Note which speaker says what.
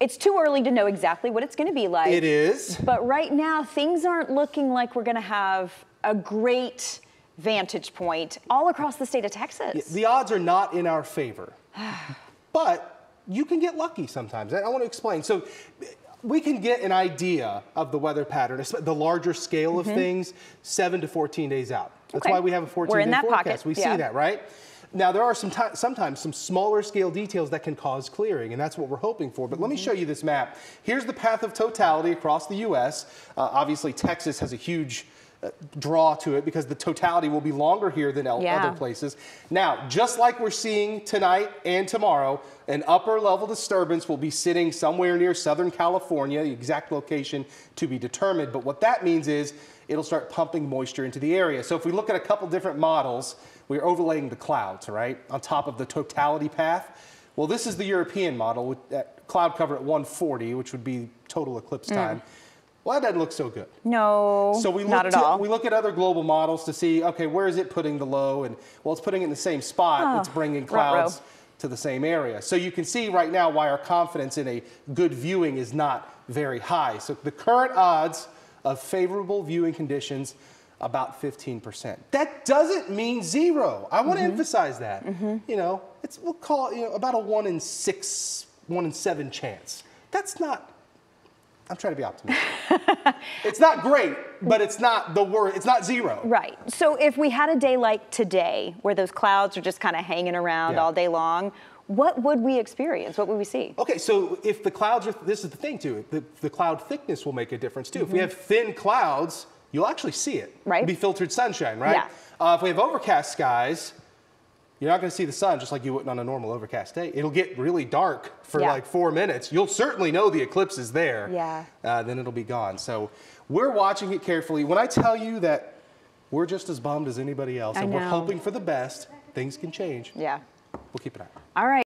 Speaker 1: It's too early to know exactly what it's going to be like.
Speaker 2: It is.
Speaker 1: But right now, things aren't looking like we're going to have a great vantage point all across the state of Texas.
Speaker 2: The odds are not in our favor. but you can get lucky sometimes. I want to explain. So we can get an idea of the weather pattern, the larger scale of mm -hmm. things, seven to 14 days out. That's
Speaker 1: okay.
Speaker 2: why we have a 14
Speaker 1: We're
Speaker 2: day forecast.
Speaker 1: Pocket.
Speaker 2: We yeah. see that, right? Now, there are some sometimes some smaller scale details that can cause clearing, and that's what we're hoping for. But mm -hmm. let me mm-hmm. show you this map. Here's the path of totality across the U.S. Uh, obviously, Texas has a huge draw to it because the totality will be longer here than yeah. other places. Now, just like we're seeing tonight and tomorrow, an upper level disturbance will be sitting somewhere near Southern California, the exact location to be determined. But what that means is it'll start pumping moisture into the area. So if we look at a couple different models, we're overlaying the clouds, right, on top of the totality path. Well, this is the European model with that cloud cover at 140, which would be total eclipse mm. time. Well, that look so good.
Speaker 1: No, so we not at all.
Speaker 2: We look at other global models to see, okay, where is it putting the low? And well, it's putting it in the same spot. Oh, it's bringing clouds to the same area. So you can see right now why our confidence in a good viewing is not very high. So the current odds of favorable viewing conditions about 15%. That doesn't mean zero. I want to mm -hmm. emphasize that. Mm -hmm. You know, it's we'll call it you know about a one in six, one in seven chance. That's not. I'm trying to be optimistic. it's not great, but it's not the worst. It's not zero.
Speaker 1: Right. So if we had a day like today, where those clouds are just kind of hanging around yeah. all day long, what would we experience? What would we see?
Speaker 2: Okay, so if the clouds are, this is the thing too, the, the cloud thickness will make a difference too. Mm -hmm. If we mm-hmm. have thin clouds, you'll actually see it.
Speaker 1: Right.
Speaker 2: It'll be filtered sunshine, right?
Speaker 1: Yeah.
Speaker 2: Uh, if we have overcast skies, you're not going to see the sun just like you wouldn't on a normal overcast day. It'll get really dark for yeah. like four minutes. You'll certainly know the eclipse is there.
Speaker 1: Yeah.
Speaker 2: Uh, then it'll be gone. So we're watching it carefully. When I tell you that we're just as bummed as anybody else,
Speaker 1: I
Speaker 2: and
Speaker 1: know.
Speaker 2: we're hoping for the best, things can change.
Speaker 1: Yeah.
Speaker 2: We'll keep it out.
Speaker 1: All right.